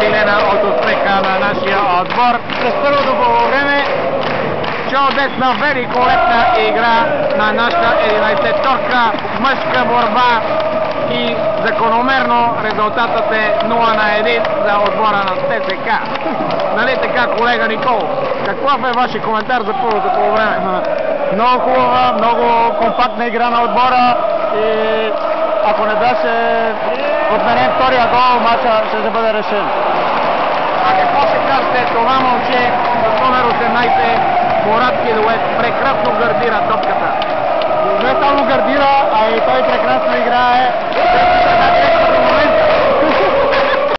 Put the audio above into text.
окрилена от успеха на нашия отбор. През първото време чудесна, великолепна игра на нашата 11-торка, мъжка борба и закономерно резултатът е 0 на 1 за отбора на ТСК. Нали така, колега Никол? Какъв е вашия коментар за първото по време? Много хубава, много компактна игра на отбора и ако не беше отменен втория гол, матча ще да бъде решен. А какво ще кажете това момче с номер 18 Мурат Кидует прекрасно гардира топката?